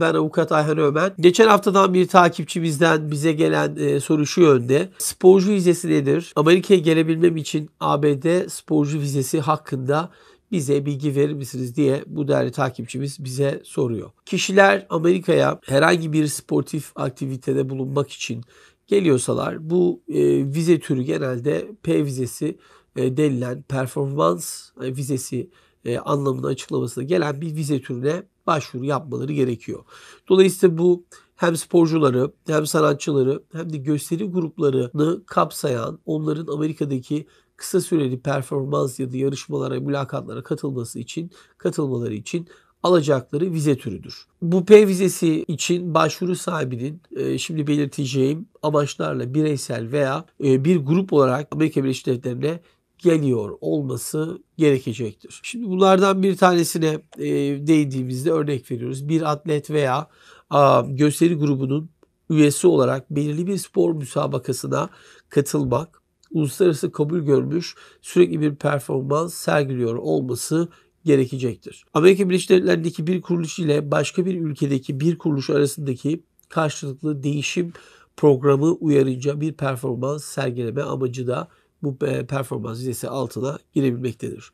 Ben avukat Ayhan Ömen. Geçen haftadan bir takipçimizden bize gelen e, soru şu yönde. Sporcu vizesi nedir? Amerika'ya gelebilmem için ABD sporcu vizesi hakkında bize bilgi verir misiniz diye bu değerli takipçimiz bize soruyor. Kişiler Amerika'ya herhangi bir sportif aktivitede bulunmak için geliyorsalar bu e, vize türü genelde P vizesi e, denilen performans e, vizesi e, anlamında açıklamasına gelen bir vize türüne başvuru yapmaları gerekiyor. Dolayısıyla bu hem sporcuları hem sanatçıları hem de gösteri gruplarını kapsayan onların Amerika'daki kısa süreli performans ya da yarışmalara, mülakatlara katılması için, katılmaları için alacakları vize türüdür. Bu P vizesi için başvuru sahibinin e, şimdi belirteceğim amaçlarla bireysel veya e, bir grup olarak Amerika Birleşik Devletleri'ne geliyor olması gerekecektir. Şimdi bunlardan bir tanesine e, değindiğimizde örnek veriyoruz. Bir atlet veya a, gösteri grubunun üyesi olarak belirli bir spor müsabakasına katılmak, uluslararası kabul görmüş sürekli bir performans sergiliyor olması gerekecektir. Amerika Birleşik Devletleri'ndeki bir kuruluş ile başka bir ülkedeki bir kuruluş arasındaki karşılıklı değişim programı uyarınca bir performans sergileme amacı da bu e, performans vizesi altına girebilmektedir.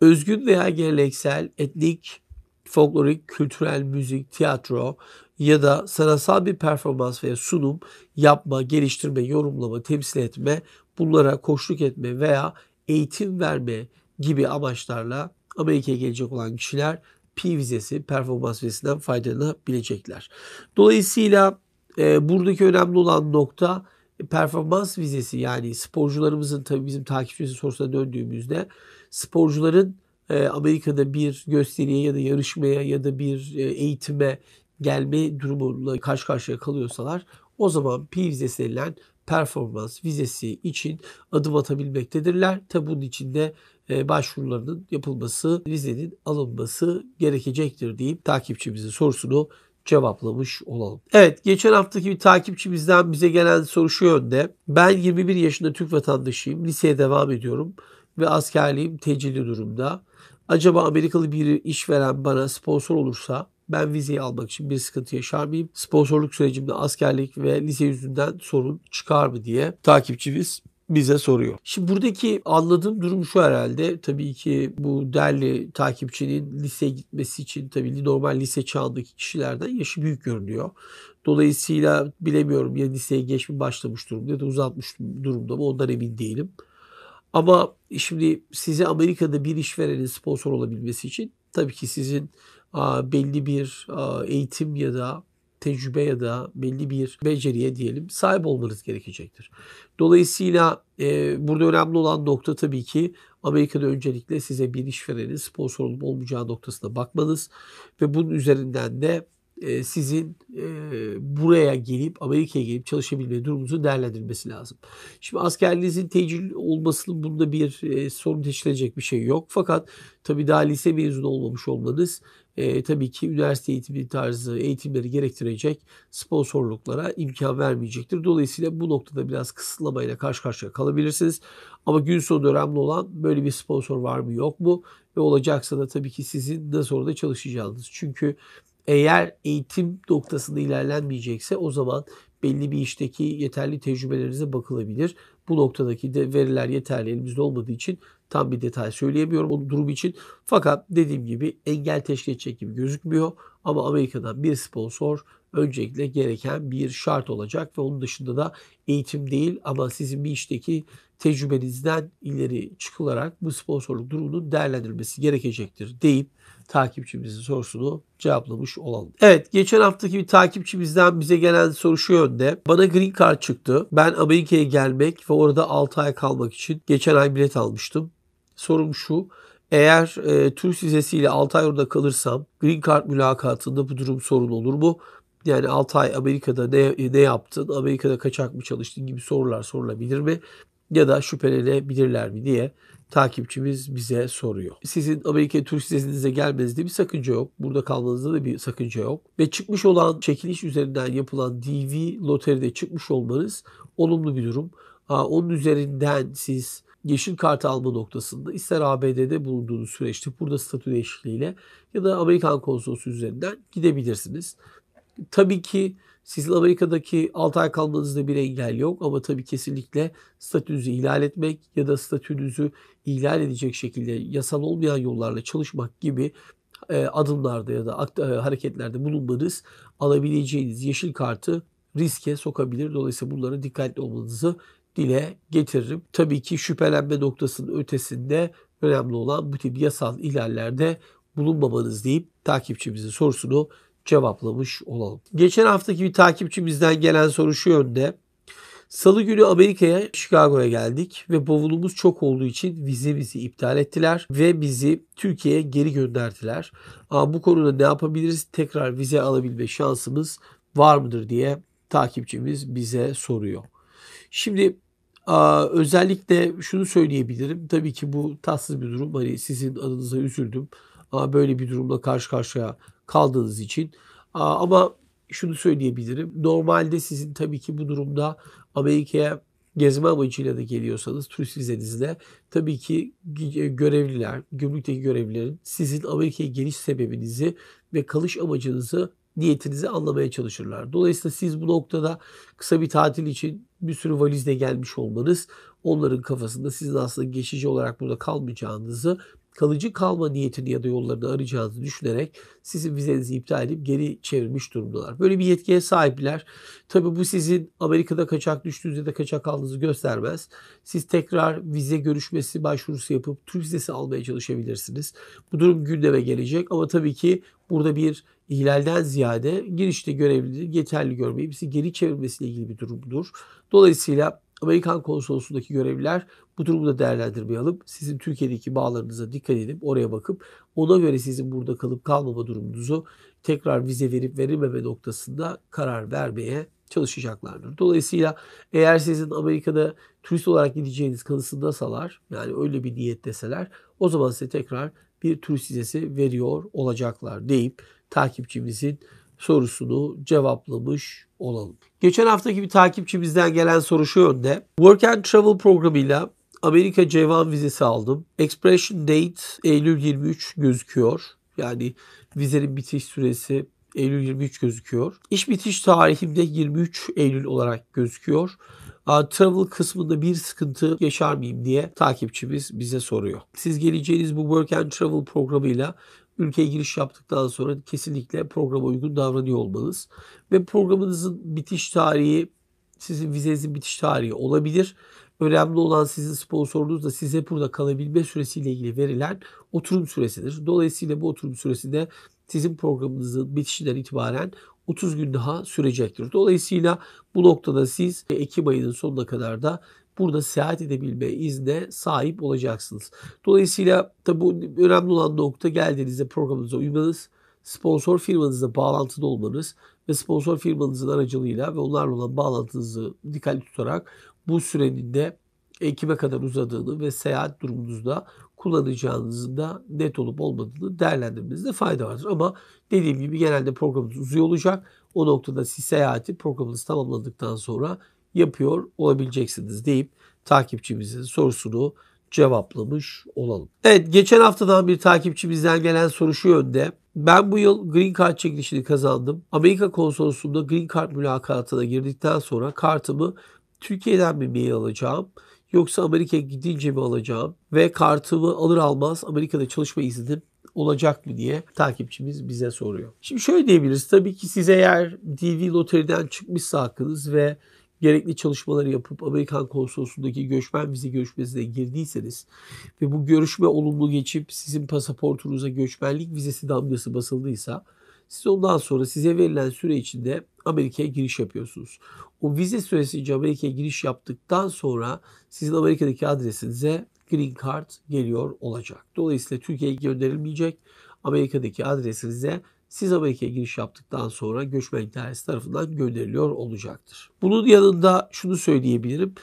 Özgün veya geleneksel, etnik, folklorik, kültürel, müzik, tiyatro ya da sanatsal bir performans veya sunum yapma, geliştirme, yorumlama, temsil etme, bunlara koşluk etme veya eğitim verme gibi amaçlarla Amerika'ya gelecek olan kişiler P vizesi, performans vizesinden faydalanabilecekler. Dolayısıyla e, buradaki önemli olan nokta performans vizesi yani sporcularımızın tabii bizim takipçimizin sorusuna döndüğümüzde sporcuların e, Amerika'da bir gösteriye ya da yarışmaya ya da bir e, eğitime gelme durumuyla karşı karşıya kalıyorsalar o zaman P vizesi denilen performans vizesi için adım atabilmektedirler. Tabi bunun için de e, başvurularının yapılması, vizenin alınması gerekecektir deyip takipçimizin sorusunu cevaplamış olalım. Evet geçen haftaki bir takipçimizden bize gelen soru şu yönde. Ben 21 yaşında Türk vatandaşıyım. Liseye devam ediyorum ve askerliğim tecilli durumda. Acaba Amerikalı bir işveren bana sponsor olursa ben vizeyi almak için bir sıkıntı yaşar mıyım? Sponsorluk sürecimde askerlik ve lise yüzünden sorun çıkar mı diye takipçimiz bize soruyor. Şimdi buradaki anladığım durum şu herhalde. Tabii ki bu değerli takipçinin liseye gitmesi için tabii normal lise çağındaki kişilerden yaşı büyük görünüyor. Dolayısıyla bilemiyorum ya liseye geç mi başlamış durumda ya da uzatmış durumda mı ondan emin değilim. Ama şimdi size Amerika'da bir işverenin sponsor olabilmesi için tabii ki sizin belli bir eğitim ya da tecrübe ya da belli bir beceriye diyelim sahip olmanız gerekecektir. Dolayısıyla e, burada önemli olan nokta tabii ki Amerika'da öncelikle size bir işverenin sponsor olup olmayacağı noktasına bakmanız ve bunun üzerinden de e, sizin e, buraya gelip Amerika'ya gelip çalışabilme durumunuzun değerlendirilmesi lazım. Şimdi askerliğinizin tecil olmasının bunda bir e, sorun teşkil edecek bir şey yok. Fakat tabii daha lise mezunu olmamış olmanız e, tabii ki üniversite eğitimi tarzı eğitimleri gerektirecek sponsorluklara imkan vermeyecektir. Dolayısıyla bu noktada biraz kısıtlamayla karşı karşıya kalabilirsiniz. Ama gün sonu önemli olan böyle bir sponsor var mı yok mu? Ve olacaksa da tabii ki sizin nasıl orada çalışacağınız. Çünkü eğer eğitim noktasında ilerlenmeyecekse o zaman belli bir işteki yeterli tecrübelerinize bakılabilir. Bu noktadaki de veriler yeterli elimizde olmadığı için tam bir detay söyleyemiyorum o durum için. Fakat dediğim gibi engel teşkil edecek gibi gözükmüyor. Ama Amerika'dan bir sponsor öncelikle gereken bir şart olacak ve onun dışında da eğitim değil ama sizin bir işteki tecrübenizden ileri çıkılarak bu sponsorluk durumunun değerlendirilmesi gerekecektir deyip takipçimizin sorusunu cevaplamış olalım. Evet geçen haftaki bir takipçimizden bize gelen soru şu yönde. Bana green card çıktı. Ben Amerika'ya gelmek ve orada 6 ay kalmak için geçen ay bilet almıştım. Sorum şu. Eğer e, Türk vizesiyle 6 ay orada kalırsam green card mülakatında bu durum sorun olur mu? Yani 6 ay Amerika'da ne, ne yaptın, Amerika'da kaçak mı çalıştın gibi sorular sorulabilir mi? Ya da şüphelenebilirler mi diye takipçimiz bize soruyor. Sizin Amerika turist vizenize gelmenizde bir sakınca yok. Burada kalmanızda da bir sakınca yok. Ve çıkmış olan çekiliş üzerinden yapılan DV loteride çıkmış olmanız olumlu bir durum. Onun üzerinden siz yeşil kartı alma noktasında ister ABD'de bulunduğunuz süreçte burada statü değişikliğiyle ya da Amerikan konsolosu üzerinden gidebilirsiniz. Tabii ki sizin Amerika'daki 6 ay kalmanızda bir engel yok ama tabii kesinlikle statünüzü ihlal etmek ya da statünüzü ihlal edecek şekilde yasal olmayan yollarla çalışmak gibi e, adımlarda ya da e, hareketlerde bulunmanız alabileceğiniz yeşil kartı riske sokabilir. Dolayısıyla bunlara dikkatli olmanızı dile getiririm. Tabii ki şüphelenme noktasının ötesinde önemli olan bu tip yasal ihlallerde bulunmamanız deyip takipçimizin sorusunu cevaplamış olalım. Geçen haftaki bir takipçimizden gelen soru şu yönde. Salı günü Amerika'ya, Chicago'ya geldik ve bavulumuz çok olduğu için vizemizi iptal ettiler ve bizi Türkiye'ye geri gönderdiler. Ama bu konuda ne yapabiliriz? Tekrar vize alabilme şansımız var mıdır diye takipçimiz bize soruyor. Şimdi özellikle şunu söyleyebilirim. Tabii ki bu tatsız bir durum. Hani sizin adınıza üzüldüm. Böyle bir durumla karşı karşıya kaldığınız için. Ama şunu söyleyebilirim. Normalde sizin tabii ki bu durumda Amerika'ya gezme amacıyla da geliyorsanız turist vizenizle tabii ki görevliler, gümrükteki görevlilerin sizin Amerika'ya geliş sebebinizi ve kalış amacınızı niyetinizi anlamaya çalışırlar. Dolayısıyla siz bu noktada kısa bir tatil için bir sürü valizle gelmiş olmanız onların kafasında sizin aslında geçici olarak burada kalmayacağınızı kalıcı kalma niyetini ya da yollarını arayacağınızı düşünerek sizin vizenizi iptal edip geri çevirmiş durumdalar. Böyle bir yetkiye sahipler. Tabii bu sizin Amerika'da kaçak düştüğünüzde de kaçak kaldığınızı göstermez. Siz tekrar vize görüşmesi başvurusu yapıp Türk vizesi almaya çalışabilirsiniz. Bu durum gündeme gelecek ama tabii ki burada bir ihlalden ziyade girişte görevli yeterli görmeyip sizi geri çevirmesiyle ilgili bir durumdur. Dolayısıyla Amerikan konsolosluğundaki görevliler bu durumu da değerlendirmeye alıp sizin Türkiye'deki bağlarınıza dikkat edip oraya bakıp ona göre sizin burada kalıp kalmama durumunuzu tekrar vize verip verilmeme noktasında karar vermeye çalışacaklardır. Dolayısıyla eğer sizin Amerika'da turist olarak gideceğiniz kanısında salar yani öyle bir niyet deseler o zaman size tekrar bir turist vizesi veriyor olacaklar deyip takipçimizin sorusunu cevaplamış olalım. Geçen haftaki bir takipçimizden gelen soru şu yönde. Work and Travel programıyla Amerika C1 vizesi aldım. Expression date Eylül 23 gözüküyor. Yani vizenin bitiş süresi Eylül 23 gözüküyor. İş bitiş tarihimde 23 Eylül olarak gözüküyor. Travel kısmında bir sıkıntı yaşar mıyım diye takipçimiz bize soruyor. Siz geleceğiniz bu Work and Travel programıyla ülkeye giriş yaptıktan sonra kesinlikle programa uygun davranıyor olmanız. Ve programınızın bitiş tarihi sizin vizenizin bitiş tarihi olabilir. Önemli olan sizin sponsorunuz da size burada kalabilme süresiyle ilgili verilen oturum süresidir. Dolayısıyla bu oturum süresi de sizin programınızın bitişinden itibaren 30 gün daha sürecektir. Dolayısıyla bu noktada siz Ekim ayının sonuna kadar da burada seyahat edebilme izne sahip olacaksınız. Dolayısıyla tabi bu önemli olan nokta geldiğinizde programınıza uymanız, sponsor firmanızla bağlantıda olmanız ve sponsor firmanızın aracılığıyla ve onlarla olan bağlantınızı dikkatli tutarak bu sürenin de Ekim'e kadar uzadığını ve seyahat durumunuzda kullanacağınızın da net olup olmadığını değerlendirmenizde fayda vardır. Ama dediğim gibi genelde programınız uzuyor olacak. O noktada siz seyahati programınız tamamladıktan sonra yapıyor olabileceksiniz deyip takipçimizin sorusunu cevaplamış olalım. Evet geçen haftadan bir takipçimizden gelen soru şu yönde. Ben bu yıl Green Card çekilişini kazandım. Amerika konsolosluğunda Green Card mülakatına girdikten sonra kartımı Türkiye'den mi mail alacağım yoksa Amerika'ya gidince mi alacağım ve kartımı alır almaz Amerika'da çalışma iznim olacak mı diye takipçimiz bize soruyor. Şimdi şöyle diyebiliriz. Tabii ki siz eğer DV loteriden çıkmışsa hakkınız ve gerekli çalışmaları yapıp Amerikan konsolosluğundaki göçmen vize görüşmesine girdiyseniz ve bu görüşme olumlu geçip sizin pasaportunuza göçmenlik vizesi damgası basıldıysa siz ondan sonra size verilen süre içinde Amerika'ya giriş yapıyorsunuz. O vize süresince Amerika'ya giriş yaptıktan sonra sizin Amerika'daki adresinize Green Card geliyor olacak. Dolayısıyla Türkiye'ye gönderilmeyecek. Amerika'daki adresinize siz Amerika'ya giriş yaptıktan sonra göçmen dairesi tarafından gönderiliyor olacaktır. Bunun yanında şunu söyleyebilirim.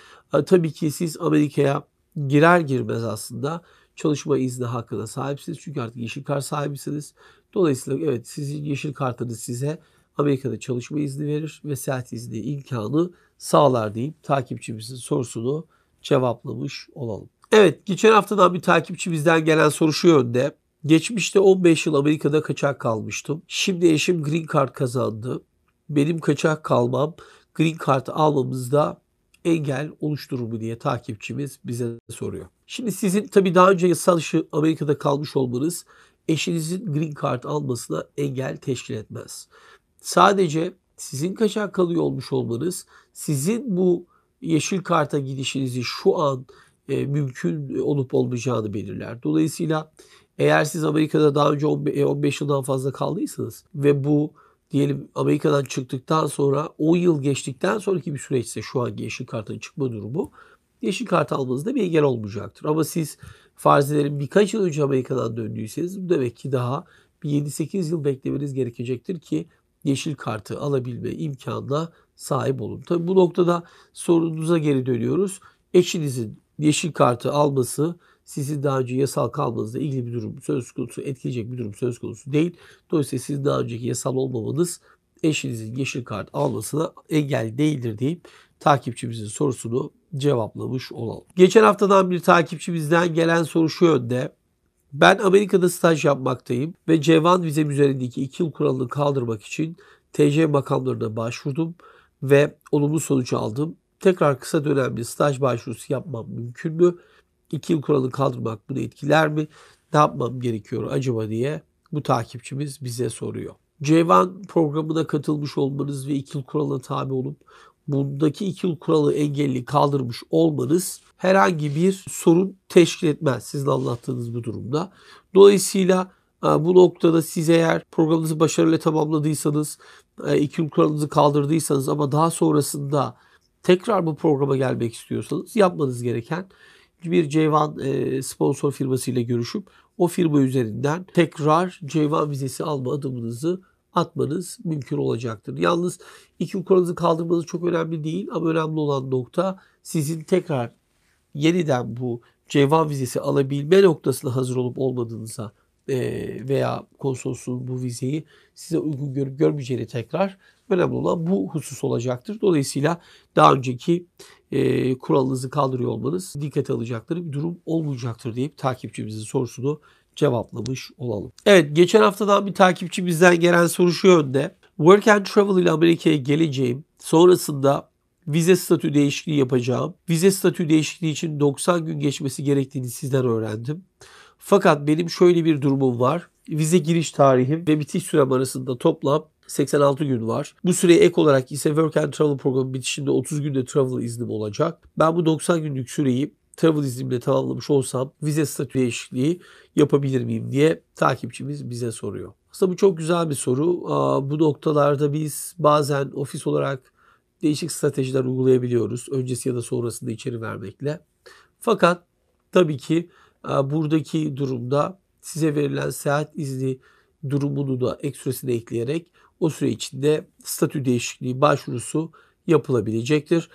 Tabii ki siz Amerika'ya girer girmez aslında çalışma izni hakkına sahipsiniz. Çünkü artık yeşil kart sahibisiniz. Dolayısıyla evet sizin yeşil kartınız size Amerika'da çalışma izni verir ve seyahat izni imkanı sağlar deyip takipçimizin sorusunu cevaplamış olalım. Evet geçen haftadan bir takipçimizden gelen soru şu yönde. Geçmişte 15 yıl Amerika'da kaçak kalmıştım. Şimdi eşim Green Card kazandı. benim kaçak kalmam green card almamızda engel oluşturur mu diye takipçimiz bize soruyor. Şimdi sizin tabii daha önce yasal dışı Amerika'da kalmış olmanız eşinizin green card almasına engel teşkil etmez. Sadece sizin kaçak kalıyor olmuş olmanız sizin bu yeşil karta gidişinizi şu an e, mümkün olup olmayacağını belirler. Dolayısıyla eğer siz Amerika'da daha önce 15 e, yıldan fazla kaldıysanız ve bu diyelim Amerika'dan çıktıktan sonra 10 yıl geçtikten sonraki bir süreçse şu an yeşil kartın çıkma durumu yeşil kart almanızda bir engel olmayacaktır. Ama siz farz edelim birkaç yıl önce Amerika'dan döndüyseniz bu demek ki daha bir 7-8 yıl beklemeniz gerekecektir ki yeşil kartı alabilme imkanına sahip olun. Tabi bu noktada sorunuza geri dönüyoruz. Eşinizin yeşil kartı alması sizin daha önce yasal kalmanızla ilgili bir durum söz konusu, etkileyecek bir durum söz konusu değil. Dolayısıyla sizin daha önceki yasal olmamanız eşinizin yeşil kart almasına engel değildir deyip takipçimizin sorusunu cevaplamış olalım. Geçen haftadan bir takipçimizden gelen soru şu yönde. Ben Amerika'da staj yapmaktayım ve Cevan vizem üzerindeki 2 yıl kuralını kaldırmak için TC makamlarına başvurdum ve olumlu sonuç aldım. Tekrar kısa dönemli staj başvurusu yapmam mümkün mü? 2 yıl kuralını kaldırmak bunu etkiler mi? Ne yapmam gerekiyor acaba diye bu takipçimiz bize soruyor. Cevan programına katılmış olmanız ve 2 yıl kuralına tabi olup bundaki 2 yıl kuralı engelli kaldırmış olmanız herhangi bir sorun teşkil etmez sizin anlattığınız bu durumda. Dolayısıyla e, bu noktada siz eğer programınızı başarıyla tamamladıysanız, e, iki yıl kuralınızı kaldırdıysanız ama daha sonrasında tekrar bu programa gelmek istiyorsanız yapmanız gereken bir Ceyvan e, sponsor firmasıyla görüşüp o firma üzerinden tekrar Ceyvan vizesi alma adımınızı atmanız mümkün olacaktır. Yalnız iki kuralınızı kaldırmanız çok önemli değil ama önemli olan nokta sizin tekrar yeniden bu Ceyvan vizesi alabilme noktasına hazır olup olmadığınıza e, veya konsolosluğun bu vizeyi size uygun görüp görmeyeceğini tekrar önemli olan bu husus olacaktır. Dolayısıyla daha önceki e, kuralınızı kaldırıyor olmanız dikkat alacakları bir durum olmayacaktır deyip takipçimizin sorusunu cevaplamış olalım. Evet geçen haftadan bir takipçimizden gelen soru şu yönde. Work and Travel ile Amerika'ya geleceğim. Sonrasında vize statü değişikliği yapacağım. Vize statü değişikliği için 90 gün geçmesi gerektiğini sizden öğrendim. Fakat benim şöyle bir durumum var. Vize giriş tarihim ve bitiş sürem arasında toplam 86 gün var. Bu süreye ek olarak ise Work and Travel programı bitişinde 30 günde travel iznim olacak. Ben bu 90 günlük süreyi travel iznimle tamamlamış olsam vize statü değişikliği yapabilir miyim diye takipçimiz bize soruyor. Aslında bu çok güzel bir soru. Bu noktalarda biz bazen ofis olarak değişik stratejiler uygulayabiliyoruz. Öncesi ya da sonrasında içeri vermekle. Fakat tabii ki buradaki durumda size verilen seyahat izni durumunu da ek süresine ekleyerek o süre içinde statü değişikliği başvurusu yapılabilecektir.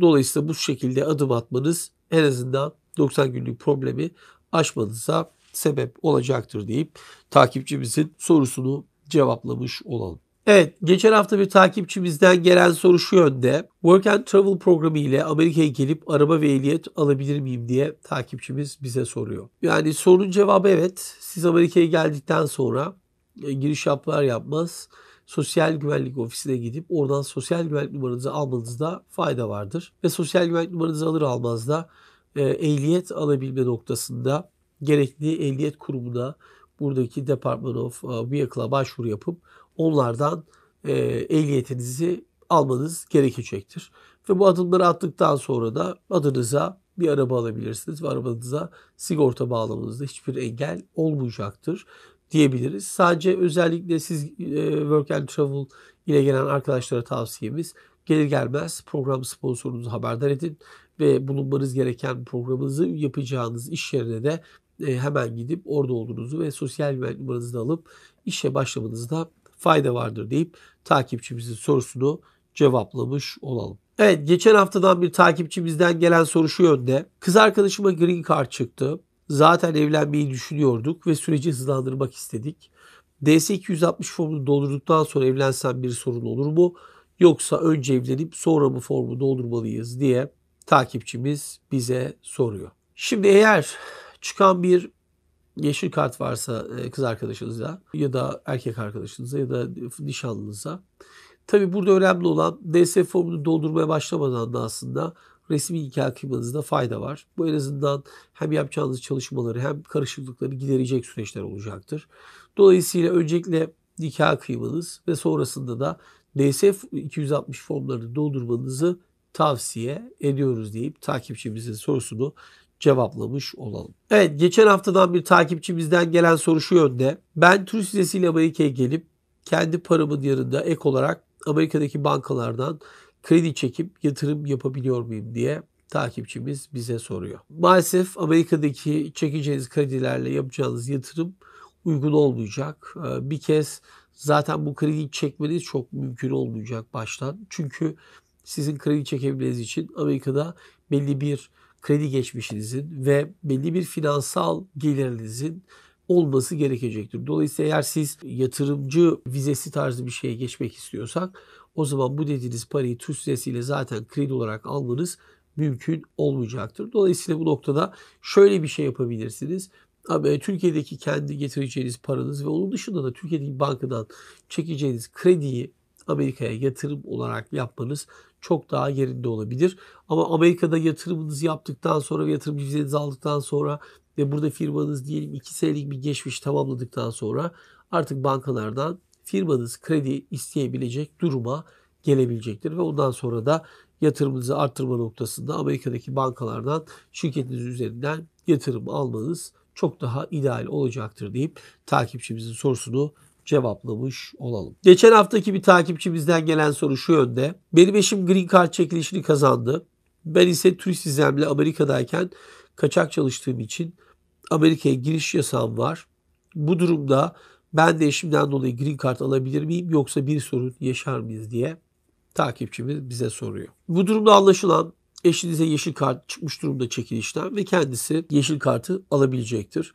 Dolayısıyla bu şekilde adım atmanız en azından 90 günlük problemi aşmanıza sebep olacaktır deyip takipçimizin sorusunu cevaplamış olalım. Evet, geçen hafta bir takipçimizden gelen soru şu yönde. Work and Travel programı ile Amerika'ya gelip araba ve ehliyet alabilir miyim diye takipçimiz bize soruyor. Yani sorunun cevabı evet. Siz Amerika'ya geldikten sonra giriş yapar yapmaz sosyal güvenlik ofisine gidip oradan sosyal güvenlik numaranızı almanızda fayda vardır. Ve sosyal güvenlik numaranızı alır almaz da e, ehliyet alabilme noktasında gerekli ehliyet kurumuna buradaki Department of e, Vehicle'a başvuru yapıp onlardan e, ehliyetinizi almanız gerekecektir. Ve bu adımları attıktan sonra da adınıza bir araba alabilirsiniz ve arabanıza sigorta bağlamanızda hiçbir engel olmayacaktır diyebiliriz. Sadece özellikle siz e, Work and Travel ile gelen arkadaşlara tavsiyemiz gelir gelmez program sponsorunuzu haberdar edin ve bulunmanız gereken programınızı yapacağınız iş yerine de e, hemen gidip orada olduğunuzu ve sosyal güvenlik numaranızı da alıp işe başlamanızda fayda vardır deyip takipçimizin sorusunu cevaplamış olalım. Evet geçen haftadan bir takipçimizden gelen soru şu yönde. Kız arkadaşıma green card çıktı. Zaten evlenmeyi düşünüyorduk ve süreci hızlandırmak istedik. DS-260 formunu doldurduktan sonra evlensem bir sorun olur mu? Yoksa önce evlenip sonra mı formu doldurmalıyız diye takipçimiz bize soruyor. Şimdi eğer çıkan bir yeşil kart varsa e, kız arkadaşınıza ya da erkek arkadaşınıza ya da nişanlınıza. Tabi burada önemli olan DS formunu doldurmaya başlamadan da aslında resmi nikah kıymanızda fayda var. Bu en azından hem yapacağınız çalışmaları hem karışıklıkları giderecek süreçler olacaktır. Dolayısıyla öncelikle nikah kıymanız ve sonrasında da DS 260 formlarını doldurmanızı tavsiye ediyoruz deyip takipçimizin sorusunu cevaplamış olalım. Evet geçen haftadan bir takipçimizden gelen soru şu yönde. Ben turist vizesiyle Amerika'ya gelip kendi paramın yanında ek olarak Amerika'daki bankalardan kredi çekip yatırım yapabiliyor muyum diye takipçimiz bize soruyor. Maalesef Amerika'daki çekeceğiniz kredilerle yapacağınız yatırım uygun olmayacak. Ee, bir kez zaten bu krediyi çekmeniz çok mümkün olmayacak baştan. Çünkü sizin kredi çekebilmeniz için Amerika'da belli bir kredi geçmişinizin ve belli bir finansal gelirinizin olması gerekecektir. Dolayısıyla eğer siz yatırımcı vizesi tarzı bir şeye geçmek istiyorsak o zaman bu dediğiniz parayı Türk lirasıyla zaten kredi olarak almanız mümkün olmayacaktır. Dolayısıyla bu noktada şöyle bir şey yapabilirsiniz. Abi, Türkiye'deki kendi getireceğiniz paranız ve onun dışında da Türkiye'deki bankadan çekeceğiniz krediyi Amerika'ya yatırım olarak yapmanız çok daha yerinde olabilir. Ama Amerika'da yatırımınızı yaptıktan sonra ve yatırım vizenizi aldıktan sonra ve burada firmanız diyelim 2 senelik bir geçmiş tamamladıktan sonra artık bankalardan firmanız kredi isteyebilecek duruma gelebilecektir ve ondan sonra da yatırımınızı arttırma noktasında Amerika'daki bankalardan şirketiniz üzerinden yatırım almanız çok daha ideal olacaktır deyip takipçimizin sorusunu cevaplamış olalım. Geçen haftaki bir takipçimizden gelen soru şu yönde. Benim eşim Green Card çekilişini kazandı. Ben ise turist vizemle Amerika'dayken kaçak çalıştığım için Amerika'ya giriş yasağım var. Bu durumda ben de eşimden dolayı green card alabilir miyim yoksa bir sorun yaşar mıyız diye takipçimiz bize soruyor. Bu durumda anlaşılan eşinize yeşil kart çıkmış durumda çekilişten ve kendisi yeşil kartı alabilecektir.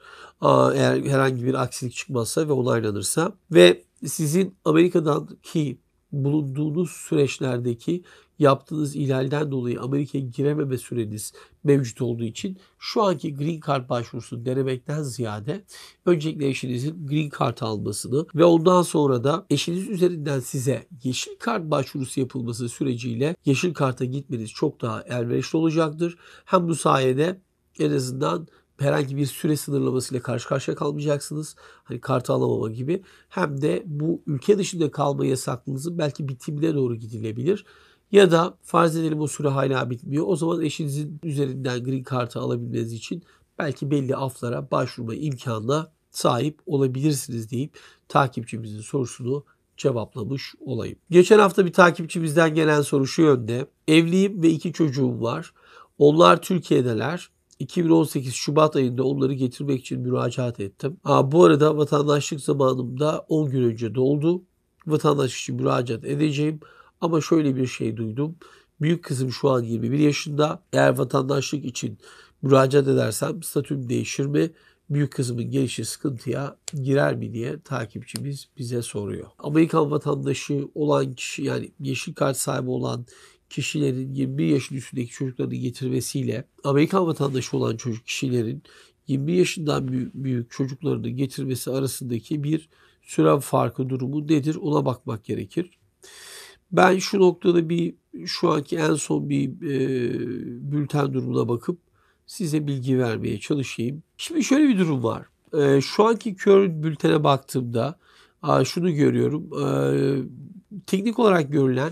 Eğer herhangi bir aksilik çıkmazsa ve onaylanırsa ve sizin Amerika'dan ki bulunduğunuz süreçlerdeki yaptığınız ihlalden dolayı Amerika'ya girememe süreniz mevcut olduğu için şu anki Green Card başvurusunu denemekten ziyade öncelikle eşinizin Green Card almasını ve ondan sonra da eşiniz üzerinden size Yeşil Kart başvurusu yapılması süreciyle Yeşil Kart'a gitmeniz çok daha elverişli olacaktır. Hem bu sayede en azından herhangi bir süre sınırlamasıyla karşı karşıya kalmayacaksınız. Hani kartı alamama gibi. Hem de bu ülke dışında kalma yasaklığınızın belki bitimine doğru gidilebilir. Ya da farz edelim o süre hala bitmiyor. O zaman eşinizin üzerinden green kartı alabilmeniz için belki belli aflara başvurma imkanına sahip olabilirsiniz deyip takipçimizin sorusunu cevaplamış olayım. Geçen hafta bir takipçimizden gelen soru şu yönde. Evliyim ve iki çocuğum var. Onlar Türkiye'deler. 2018 Şubat ayında onları getirmek için müracaat ettim. Aa, bu arada vatandaşlık zamanımda 10 gün önce doldu. Vatandaşlık için müracaat edeceğim. Ama şöyle bir şey duydum. Büyük kızım şu an 21 yaşında. Eğer vatandaşlık için müracaat edersem statüm değişir mi? Büyük kızımın gelişi sıkıntıya girer mi diye takipçimiz bize soruyor. Amerikan vatandaşı olan kişi yani yeşil kart sahibi olan kişilerin 21 yaşın üstündeki çocuklarını getirmesiyle Amerikan vatandaşı olan çocuk kişilerin 21 yaşından büyük, büyük çocuklarını getirmesi arasındaki bir süre farkı durumu nedir ona bakmak gerekir. Ben şu noktada bir şu anki en son bir e, bülten durumuna bakıp size bilgi vermeye çalışayım. Şimdi şöyle bir durum var. E, şu anki kör bültene baktığımda a, şunu görüyorum. E, teknik olarak görülen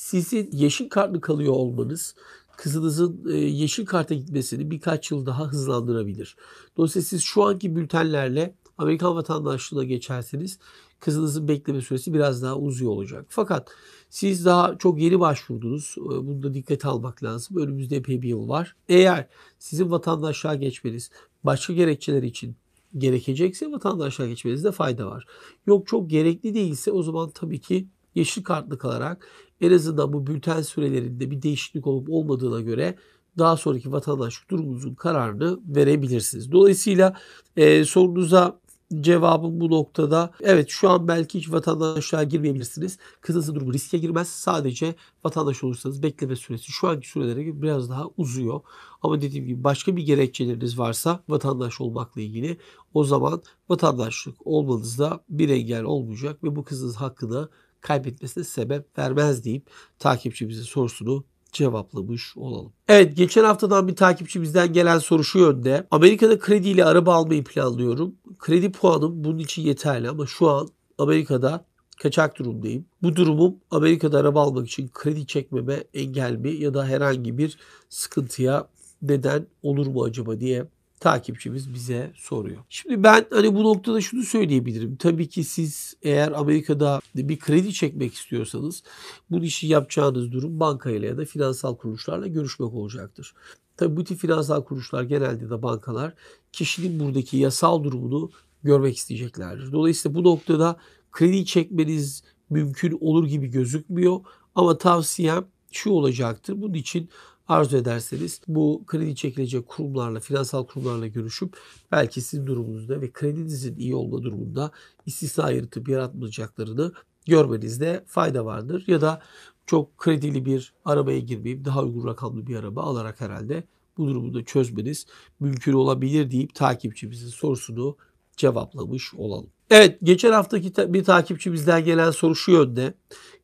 sizin yeşil kartlı kalıyor olmanız kızınızın e, yeşil karta gitmesini birkaç yıl daha hızlandırabilir. Dolayısıyla siz şu anki bültenlerle Amerikan vatandaşlığına geçerseniz kızınızın bekleme süresi biraz daha uzuyor olacak. Fakat siz daha çok yeni başvurdunuz. Ee, bunu da dikkate almak lazım. Önümüzde epey bir yıl var. Eğer sizin vatandaşlığa geçmeniz başka gerekçeler için gerekecekse vatandaşlığa geçmenizde fayda var. Yok çok gerekli değilse o zaman tabii ki yeşil kartlı kalarak en azından bu bülten sürelerinde bir değişiklik olup olmadığına göre daha sonraki vatandaşlık durumunuzun kararını verebilirsiniz. Dolayısıyla e, sorunuza cevabım bu noktada evet şu an belki hiç vatandaşlığa girmeyebilirsiniz. Kısası durumu riske girmez. Sadece vatandaş olursanız bekleme süresi şu anki sürelere göre biraz daha uzuyor. Ama dediğim gibi başka bir gerekçeleriniz varsa vatandaş olmakla ilgili o zaman vatandaşlık olmanızda bir engel olmayacak ve bu kızınız hakkında kaybetmesine sebep vermez deyip takipçimizin sorusunu cevaplamış olalım. Evet geçen haftadan bir takipçimizden gelen soru şu yönde. Amerika'da krediyle araba almayı planlıyorum. Kredi puanım bunun için yeterli ama şu an Amerika'da kaçak durumdayım. Bu durumum Amerika'da araba almak için kredi çekmeme engel mi ya da herhangi bir sıkıntıya neden olur mu acaba diye takipçimiz bize soruyor. Şimdi ben hani bu noktada şunu söyleyebilirim. Tabii ki siz eğer Amerika'da bir kredi çekmek istiyorsanız bu işi yapacağınız durum bankayla ya da finansal kuruluşlarla görüşmek olacaktır. Tabii bu tip finansal kuruluşlar genelde de bankalar kişinin buradaki yasal durumunu görmek isteyeceklerdir. Dolayısıyla bu noktada kredi çekmeniz mümkün olur gibi gözükmüyor. Ama tavsiyem şu olacaktır. Bunun için arzu ederseniz bu kredi çekilecek kurumlarla, finansal kurumlarla görüşüp belki sizin durumunuzda ve kredinizin iyi olma durumunda istisna yaratıp yaratmayacaklarını görmenizde fayda vardır. Ya da çok kredili bir arabaya girmeyip daha uygun rakamlı bir araba alarak herhalde bu durumu da çözmeniz mümkün olabilir deyip takipçimizin sorusunu cevaplamış olalım. Evet geçen haftaki bir takipçimizden gelen soru şu yönde.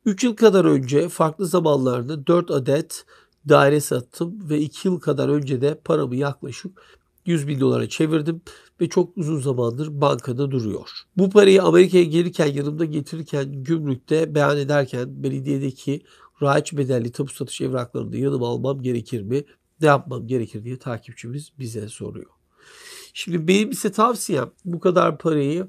3 yıl kadar önce farklı zamanlarda 4 adet daire sattım ve 2 yıl kadar önce de paramı yaklaşık 100 bin dolara çevirdim ve çok uzun zamandır bankada duruyor. Bu parayı Amerika'ya gelirken yanımda getirirken gümrükte beyan ederken belediyedeki raiç bedelli tapu satış evraklarını yanıma almam gerekir mi? Ne yapmam gerekir diye takipçimiz bize soruyor. Şimdi benim ise tavsiyem bu kadar parayı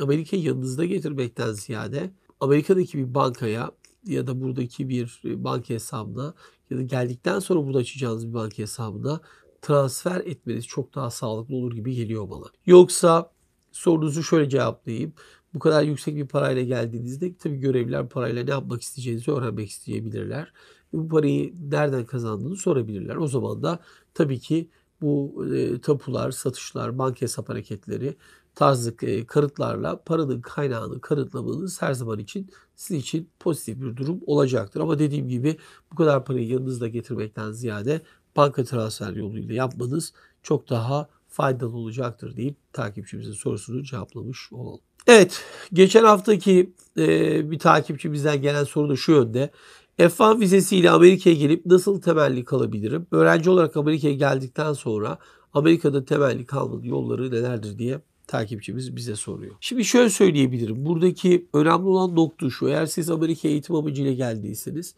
Amerika'ya yanınızda getirmekten ziyade Amerika'daki bir bankaya ya da buradaki bir banka hesabına ya da geldikten sonra burada açacağınız bir banka hesabına transfer etmeniz çok daha sağlıklı olur gibi geliyor bana. Yoksa sorunuzu şöyle cevaplayayım. Bu kadar yüksek bir parayla geldiğinizde tabii görevliler parayla ne yapmak isteyeceğinizi öğrenmek isteyebilirler. Bu parayı nereden kazandığını sorabilirler. O zaman da tabii ki bu e, tapular, satışlar, banka hesap hareketleri tarzı e, karıtlarla paranın kaynağını kanıtlamanız her zaman için sizin için pozitif bir durum olacaktır. Ama dediğim gibi bu kadar parayı yanınızda getirmekten ziyade banka transfer yoluyla yapmanız çok daha faydalı olacaktır deyip takipçimizin sorusunu cevaplamış olalım. Evet, geçen haftaki e, bir takipçimizden gelen soru da şu yönde. F1 vizesiyle Amerika'ya gelip nasıl temelli kalabilirim? Öğrenci olarak Amerika'ya geldikten sonra Amerika'da temelli kalmanın yolları nelerdir diye takipçimiz bize soruyor. Şimdi şöyle söyleyebilirim. Buradaki önemli olan nokta şu. Eğer siz Amerika eğitim amacıyla geldiyseniz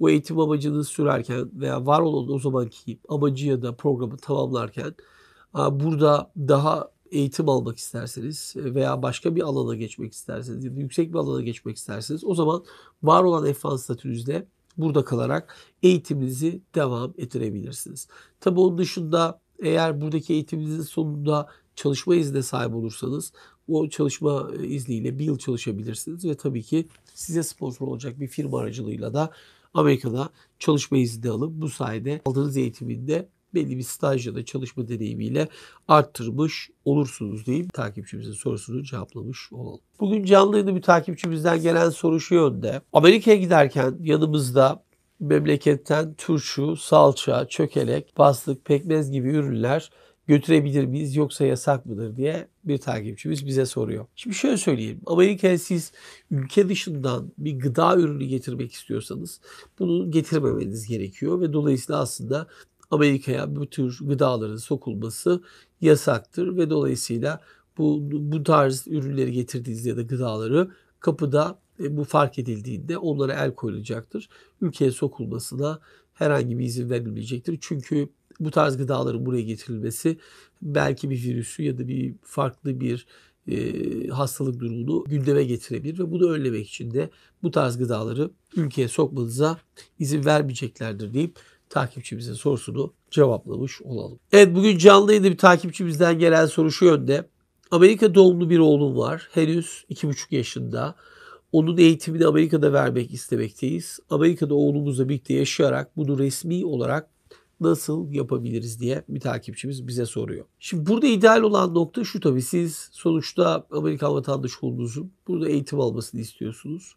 o eğitim amacınızı sürerken veya var olan o zamanki amacı ya da programı tamamlarken burada daha eğitim almak isterseniz veya başka bir alana geçmek isterseniz ya da yüksek bir alana geçmek isterseniz o zaman var olan F1 statünüzde burada kalarak eğitiminizi devam ettirebilirsiniz. Tabi onun dışında eğer buradaki eğitiminizin sonunda çalışma iznine sahip olursanız o çalışma e, izniyle bir yıl çalışabilirsiniz ve tabii ki size sponsor olacak bir firma aracılığıyla da Amerika'da çalışma izni alıp bu sayede aldığınız eğitiminde belli bir staj ya da çalışma deneyimiyle arttırmış olursunuz deyip takipçimizin sorusunu cevaplamış olalım. Bugün canlı yayında bir takipçimizden gelen soru şu yönde. Amerika'ya giderken yanımızda memleketten turşu, salça, çökelek, bastık, pekmez gibi ürünler götürebilir miyiz yoksa yasak mıdır diye bir takipçimiz bize soruyor. Şimdi şöyle söyleyeyim. Amerika'ya siz ülke dışından bir gıda ürünü getirmek istiyorsanız bunu getirmemeniz gerekiyor ve dolayısıyla aslında Amerika'ya bu tür gıdaların sokulması yasaktır ve dolayısıyla bu, bu tarz ürünleri getirdiğinizde ya da gıdaları kapıda e, bu fark edildiğinde onlara el koyulacaktır. Ülkeye sokulmasına herhangi bir izin verilmeyecektir. Çünkü bu tarz gıdaların buraya getirilmesi belki bir virüsü ya da bir farklı bir e, hastalık durumunu gündeme getirebilir ve bunu önlemek için de bu tarz gıdaları ülkeye sokmanıza izin vermeyeceklerdir deyip takipçimizin sorusunu cevaplamış olalım. Evet bugün canlı yayında bir takipçimizden gelen soru şu yönde. Amerika doğumlu bir oğlum var. Henüz 2,5 yaşında. Onun eğitimini Amerika'da vermek istemekteyiz. Amerika'da oğlumuzla birlikte yaşayarak bunu resmi olarak nasıl yapabiliriz diye bir takipçimiz bize soruyor. Şimdi burada ideal olan nokta şu tabii siz sonuçta Amerikan vatandaşı olduğunuzun burada eğitim almasını istiyorsunuz.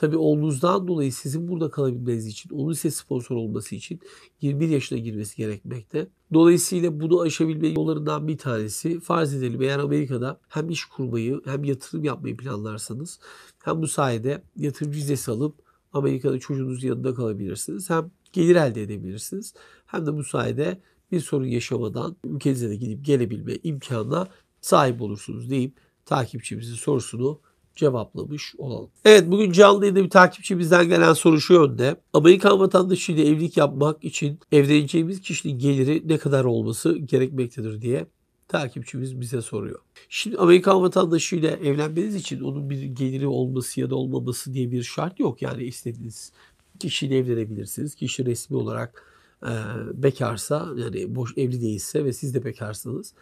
Tabii oğlunuzdan dolayı sizin burada kalabilmeniz için, onun size sponsor olması için 21 yaşına girmesi gerekmekte. Dolayısıyla bunu aşabilme yollarından bir tanesi farz edelim eğer Amerika'da hem iş kurmayı hem yatırım yapmayı planlarsanız hem bu sayede yatırım vizesi alıp Amerika'da çocuğunuzun yanında kalabilirsiniz. Hem gelir elde edebilirsiniz. Hem de bu sayede bir sorun yaşamadan ülkenize de gidip gelebilme imkanına sahip olursunuz deyip takipçimizin sorusunu cevaplamış olalım. Evet bugün canlı yayında bir takipçimizden gelen soru şu yönde. Amerikan vatandaşıyla evlilik yapmak için evleneceğimiz kişinin geliri ne kadar olması gerekmektedir diye takipçimiz bize soruyor. Şimdi Amerikan vatandaşıyla evlenmeniz için onun bir geliri olması ya da olmaması diye bir şart yok. Yani istediğiniz kişiyle evlenebilirsiniz. Kişi resmi olarak e, bekarsa yani boş evli değilse ve siz de bekarsanız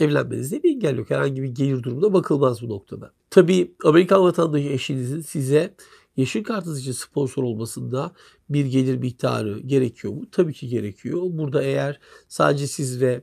evlenmenizde bir engel yok. Herhangi bir gelir durumuna bakılmaz bu noktada. Tabii Amerikan vatandaşı eşinizin size yeşil kartınız için sponsor olmasında bir gelir miktarı gerekiyor mu? Tabii ki gerekiyor. Burada eğer sadece siz ve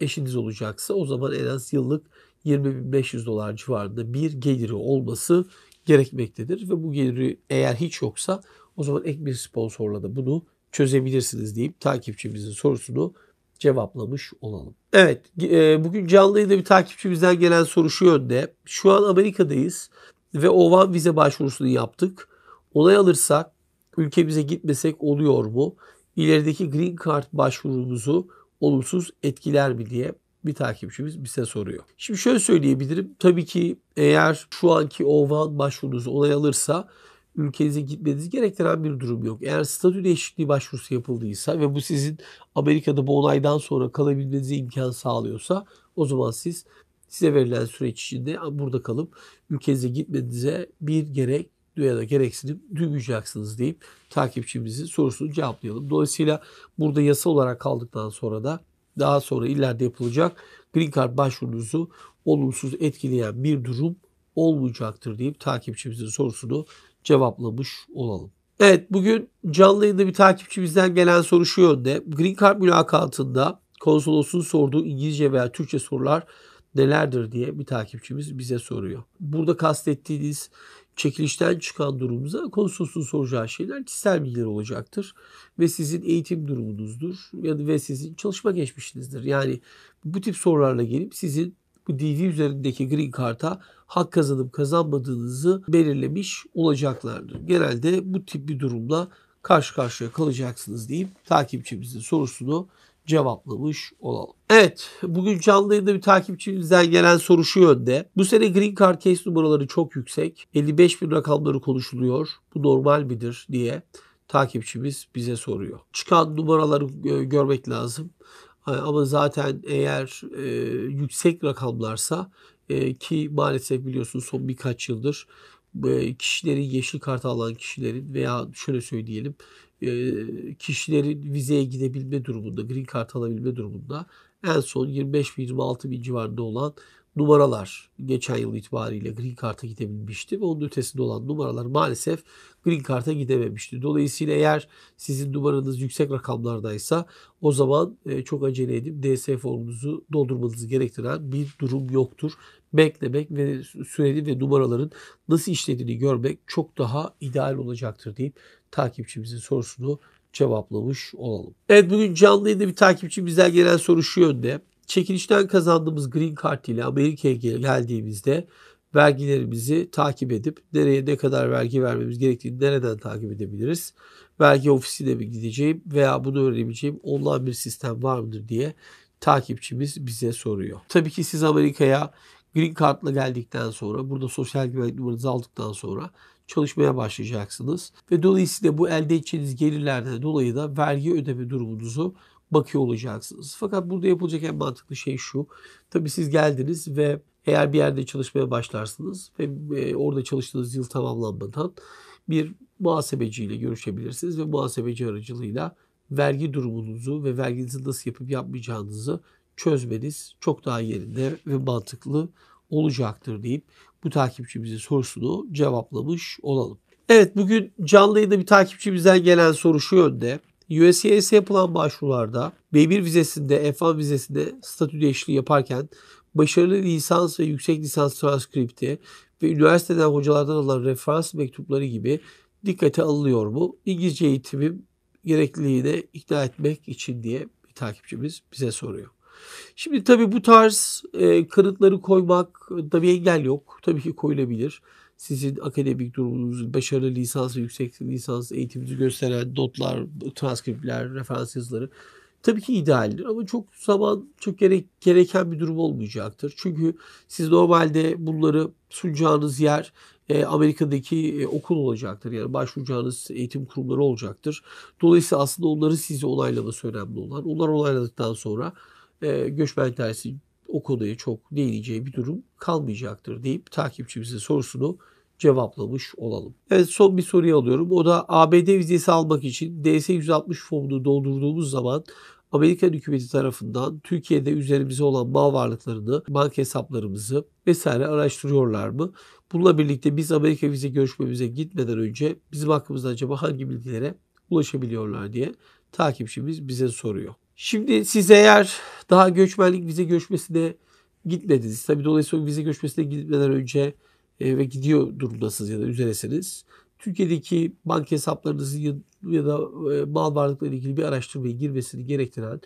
eşiniz olacaksa o zaman en az yıllık 20.500 dolar civarında bir geliri olması gerekmektedir. Ve bu geliri eğer hiç yoksa o zaman ek bir sponsorla da bunu çözebilirsiniz deyip takipçimizin sorusunu cevaplamış olalım. Evet e, bugün canlı yayında bir takipçimizden gelen soru şu yönde. Şu an Amerika'dayız ve OVAN vize başvurusunu yaptık. Onay alırsak ülkemize gitmesek oluyor mu? İlerideki Green Card başvurumuzu olumsuz etkiler mi diye bir takipçimiz bize soruyor. Şimdi şöyle söyleyebilirim. Tabii ki eğer şu anki OVAN başvurunuzu onay alırsa ülkenize gitmenizi gerektiren bir durum yok. Eğer statü değişikliği başvurusu yapıldıysa ve bu sizin Amerika'da bu onaydan sonra kalabilmenize imkan sağlıyorsa o zaman siz size verilen süreç içinde burada kalıp ülkenize gitmenize bir gerek ya da gereksinim duymayacaksınız deyip takipçimizin sorusunu cevaplayalım. Dolayısıyla burada yasa olarak kaldıktan sonra da daha sonra ileride yapılacak Green Card başvurunuzu olumsuz etkileyen bir durum olmayacaktır deyip takipçimizin sorusunu cevaplamış olalım. Evet bugün canlı yayında bir takipçimizden gelen soru şu yönde. Green Card mülakatında konsolosun sorduğu İngilizce veya Türkçe sorular nelerdir diye bir takipçimiz bize soruyor. Burada kastettiğiniz çekilişten çıkan durumumuzda konsolosun soracağı şeyler kişisel bilgiler olacaktır. Ve sizin eğitim durumunuzdur ya da ve sizin çalışma geçmişinizdir. Yani bu tip sorularla gelip sizin DV üzerindeki green card'a hak kazanıp kazanmadığınızı belirlemiş olacaklardır. Genelde bu tip bir durumla karşı karşıya kalacaksınız deyip takipçimizin sorusunu cevaplamış olalım. Evet bugün canlı yayında bir takipçimizden gelen soru şu yönde. Bu sene Green Card case numaraları çok yüksek. 55 bin rakamları konuşuluyor. Bu normal midir diye takipçimiz bize soruyor. Çıkan numaraları görmek lazım. Ama zaten eğer e, yüksek rakamlarsa e, ki maalesef biliyorsunuz son birkaç yıldır e, kişilerin yeşil kart alan kişilerin veya şöyle söyleyelim e, kişilerin vizeye gidebilme durumunda, green kart alabilme durumunda en son 25 bin 26 bin civarında olan numaralar geçen yıl itibariyle Green Card'a gidebilmişti ve onun ötesinde olan numaralar maalesef Green Card'a gidememişti. Dolayısıyla eğer sizin numaranız yüksek rakamlardaysa o zaman e, çok acele edip DS formunuzu doldurmanızı gerektiren bir durum yoktur. Beklemek ve süreli ve numaraların nasıl işlediğini görmek çok daha ideal olacaktır deyip takipçimizin sorusunu cevaplamış olalım. Evet bugün canlı yayında bir takipçimizden gelen soru şu yönde. Çekilişten kazandığımız Green Card ile Amerika'ya geldiğimizde vergilerimizi takip edip nereye ne kadar vergi vermemiz gerektiğini nereden takip edebiliriz? Vergi ofisine mi gideceğim veya bunu öğrenebileceğim online bir sistem var mıdır diye takipçimiz bize soruyor. Tabii ki siz Amerika'ya Green Card'la geldikten sonra burada sosyal güvenlik numaranızı aldıktan sonra çalışmaya başlayacaksınız. Ve dolayısıyla bu elde edeceğiniz gelirlerden dolayı da vergi ödeme durumunuzu bakıyor olacaksınız. Fakat burada yapılacak en mantıklı şey şu. Tabii siz geldiniz ve eğer bir yerde çalışmaya başlarsınız ve e, orada çalıştığınız yıl tamamlanmadan bir muhasebeciyle görüşebilirsiniz ve muhasebeci aracılığıyla vergi durumunuzu ve verginizi nasıl yapıp yapmayacağınızı çözmeniz çok daha yerinde ve mantıklı olacaktır deyip bu takipçimizin sorusunu cevaplamış olalım. Evet bugün canlı yayında bir takipçimizden gelen soru şu yönde. USCIS'e yapılan başvurularda B1 vizesinde, F1 vizesinde statü değişikliği yaparken başarılı lisans ve yüksek lisans transkripti ve üniversiteden hocalardan alınan referans mektupları gibi dikkate alınıyor mu? İngilizce eğitimim gerekliliğine ikna etmek için diye bir takipçimiz bize soruyor. Şimdi tabii bu tarz e, kanıtları koymak da bir engel yok. Tabii ki koyulabilir. Sizin akademik durumunuz, başarılı lisans yüksek lisans eğitiminizi gösteren notlar, transkriptler, referans yazıları tabii ki idealdir ama çok zaman çok gerek, gereken bir durum olmayacaktır. Çünkü siz normalde bunları sunacağınız yer e, Amerika'daki e, okul olacaktır. Yani başvuracağınız eğitim kurumları olacaktır. Dolayısıyla aslında onların sizi onaylaması önemli olan. Onlar onayladıktan sonra e, göçmen tersi o konuya çok değineceği bir durum kalmayacaktır deyip takipçimizin sorusunu cevaplamış olalım. Evet son bir soruyu alıyorum. O da ABD vizesi almak için DS-160 formunu doldurduğumuz zaman Amerikan hükümeti tarafından Türkiye'de üzerimize olan mal varlıklarını, banka hesaplarımızı vesaire araştırıyorlar mı? Bununla birlikte biz Amerika vize görüşmemize gitmeden önce bizim hakkımızda acaba hangi bilgilere ulaşabiliyorlar diye takipçimiz bize soruyor. Şimdi siz eğer daha göçmenlik vize görüşmesine gitmediniz. Tabii dolayısıyla vize görüşmesine gitmeden önce e, ve gidiyor durumdasınız ya da üzeresiniz. Türkiye'deki banka hesaplarınızı ya, da e, mal varlıkları ilgili bir araştırmaya girmesini gerektiren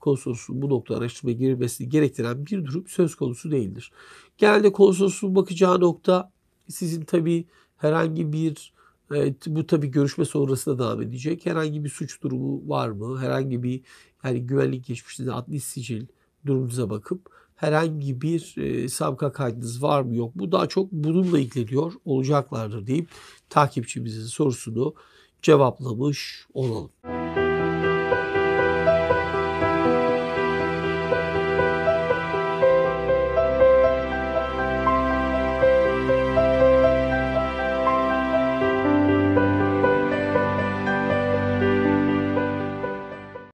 konsolosluğun bu nokta araştırmaya girmesini gerektiren bir durum söz konusu değildir. Genelde konsolosluğun bakacağı nokta sizin tabii herhangi bir Evet, bu tabii görüşme sonrası da devam edecek. Herhangi bir suç durumu var mı? Herhangi bir yani güvenlik geçmişinde adli sicil durumunuza bakıp herhangi bir e, sabıka kaydınız var mı yok mu? Daha çok bununla ilgileniyor olacaklardır deyip takipçimizin sorusunu cevaplamış olalım.